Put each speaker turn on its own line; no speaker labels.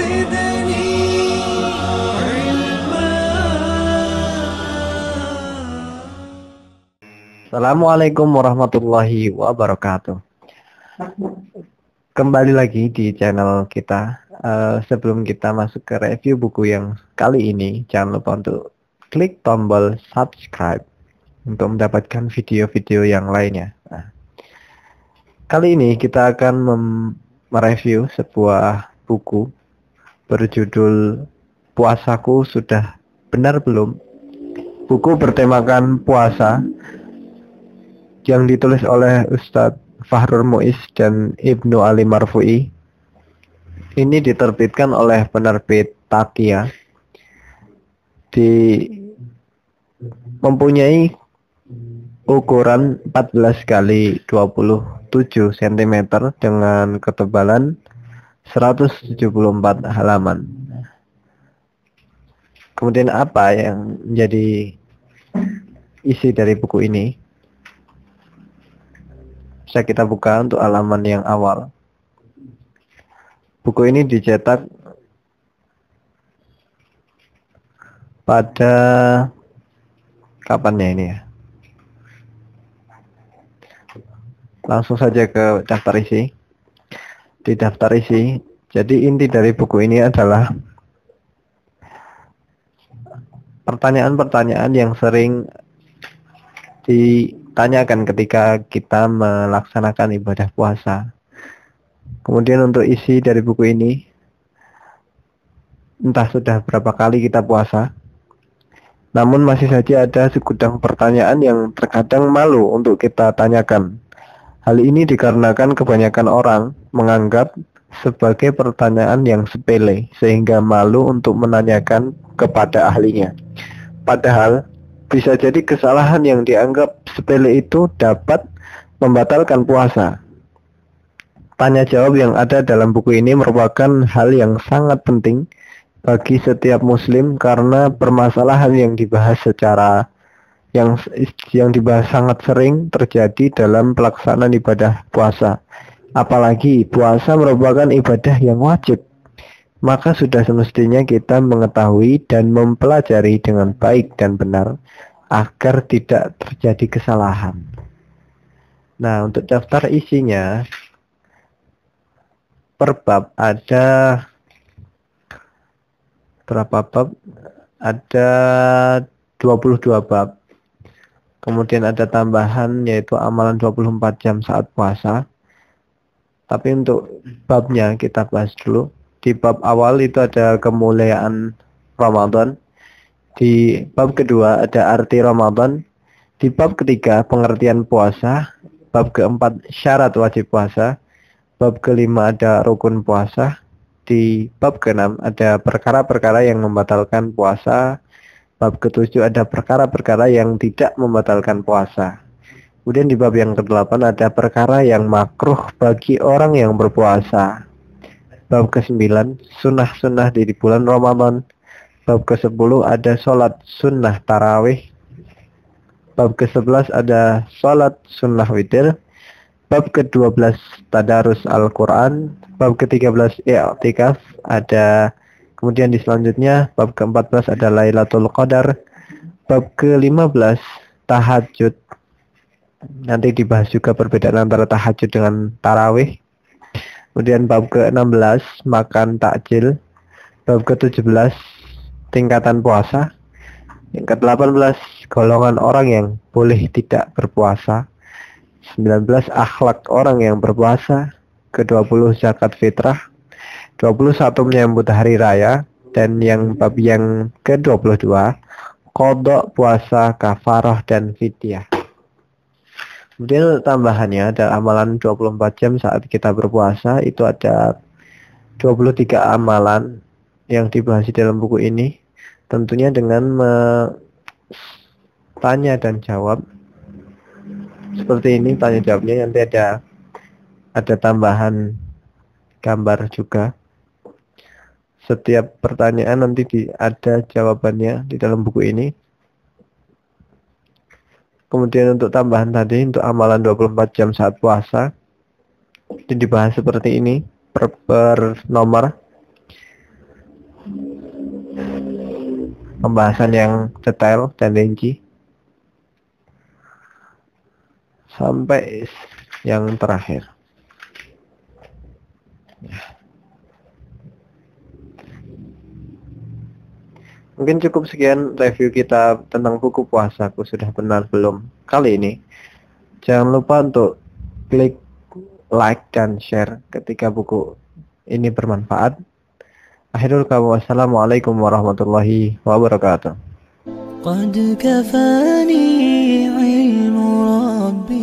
زدني
Assalamualaikum warahmatullahi wabarakatuh. Kembali lagi di channel kita. Eh, sebelum kita masuk ke review buku yang kali ini, jangan lupa untuk klik tombol subscribe untuk mendapatkan video-video yang lainnya. Nah, kali ini kita akan mem- mereview sebuah buku berjudul Puasaku Sudah Benar Belum? Buku bertemakan puasa yang ditulis oleh Ustadz Fahrul Muiz dan Ibnu Ali Marfu'i. Ini diterbitkan oleh penerbit Takia. Di mempunyai ukuran 14 kali 27 cm dengan ketebalan 174 halaman. Kemudian apa yang menjadi isi dari buku ini? bisa kita buka untuk halaman yang awal. Buku ini dicetak pada kapannya ini ya? Langsung saja ke daftar isi. Di daftar isi, jadi inti dari buku ini adalah pertanyaan-pertanyaan yang sering ditanyakan ketika kita melaksanakan ibadah puasa. Kemudian untuk isi dari buku ini, entah sudah berapa kali kita puasa, namun masih saja ada segudang pertanyaan yang terkadang malu untuk kita tanyakan. Hal ini dikarenakan kebanyakan orang menganggap sebagai pertanyaan yang sepele sehingga malu untuk menanyakan kepada ahlinya. Padahal bisa jadi kesalahan yang dianggap sepele itu dapat membatalkan puasa. Tanya jawab yang ada dalam buku ini merupakan hal yang sangat penting bagi setiap muslim karena permasalahan yang dibahas secara yang yang dibahas sangat sering terjadi dalam pelaksanaan ibadah puasa. Apalagi puasa merupakan ibadah yang wajib. Maka sudah semestinya kita mengetahui dan mempelajari dengan baik dan benar agar tidak terjadi kesalahan. Nah, untuk daftar isinya per bab ada berapa bab? Ada 22 bab. Kemudian ada tambahan yaitu amalan 24 jam saat puasa. Tapi untuk babnya kita bahas dulu. Di bab awal itu ada kemuliaan Ramadan. Di bab kedua ada arti Ramadan. Di bab ketiga pengertian puasa. Bab keempat syarat wajib puasa. Bab kelima ada rukun puasa. Di bab keenam ada perkara-perkara yang membatalkan puasa. Bab ketujuh ada perkara-perkara yang tidak membatalkan puasa. Kemudian di bab yang ke-8 ada perkara yang makruh bagi orang yang berpuasa. Bab ke-9 sunnah-sunnah di bulan Ramadan. Bab ke-10 ada sholat sunnah tarawih. Bab ke-11 ada sholat sunnah witir. Bab ke-12 tadarus Al-Quran. Bab ke-13 i'tikaf ada Kemudian di selanjutnya bab ke-14 ada Lailatul Qadar. Bab ke-15 tahajud. Nanti dibahas juga perbedaan antara tahajud dengan tarawih. Kemudian bab ke-16 makan takjil. Bab ke-17 tingkatan puasa. Yang ke-18 golongan orang yang boleh tidak berpuasa. 19 akhlak orang yang berpuasa. Ke-20 zakat fitrah. 21 menyambut hari raya dan yang bab yang ke-22 kodok puasa kafaroh dan fidyah. Kemudian tambahannya ada amalan 24 jam saat kita berpuasa itu ada 23 amalan yang dibahas di dalam buku ini. Tentunya dengan tanya dan jawab. Seperti ini tanya jawabnya nanti ada ada tambahan gambar juga. Setiap pertanyaan nanti di, ada jawabannya di dalam buku ini. Kemudian untuk tambahan tadi untuk amalan 24 jam saat puasa jadi dibahas seperti ini per, per nomor pembahasan yang detail dan rinci sampai yang terakhir. Mungkin cukup sekian review kita tentang buku puasa aku sudah benar belum kali ini. Jangan lupa untuk klik like dan share ketika buku ini bermanfaat. Akhirul kamu wassalamualaikum warahmatullahi wabarakatuh. Qad kafani ilmu rabbi